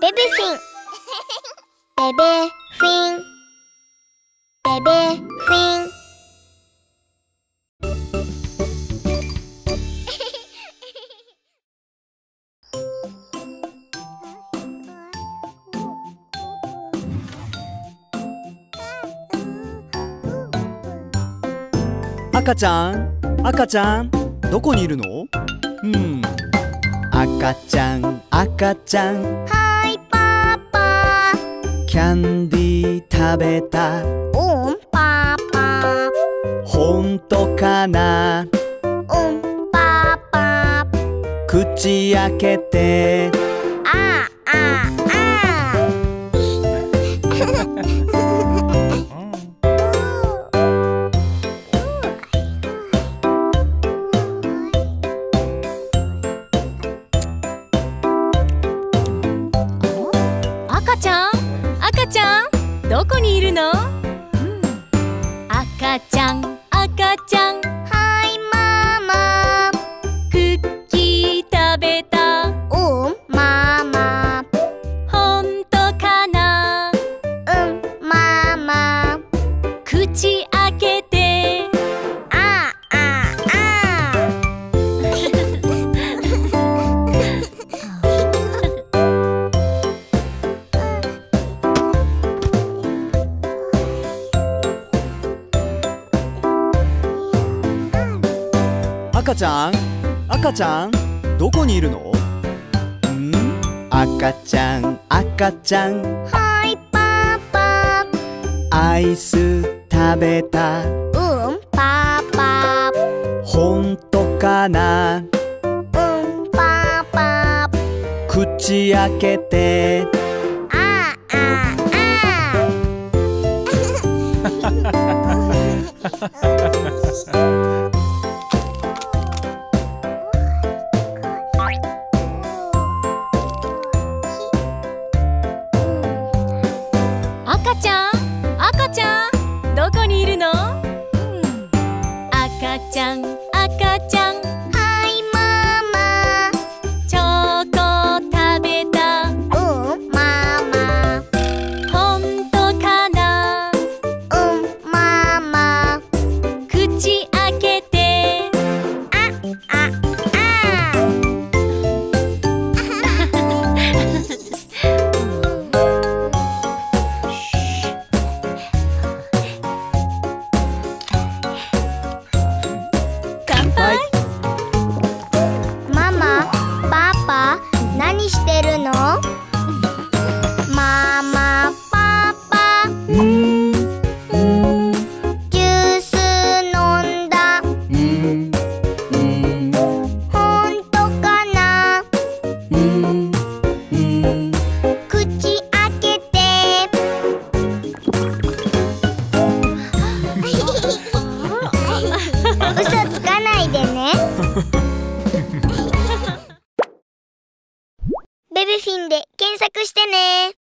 ベベフィン。ベベフィン。ベベフィン。赤ちゃん？赤ちゃん？どこにいるの？うん。赤ちゃん赤ちゃんキャンディー食べた。うんパパ。ほんとかな？うんパパ。口開けて。あああ赤ちゃん赤ちゃんどこにいるの、赤ちゃん赤ちゃん赤ちゃん？赤ちゃん？どこにいるの？ん？赤ちゃん。赤ちゃん。はいパパ。アイス食べた。うんパパ。ほんとかな？うんパパ。口開けて。あああ赤 どこにいるの、赤ちゃん赤ちゃん。はいママチョコ食べた。うんママ。ほんとかな？うんママ。口開けて。ああベブフィンで検索してね。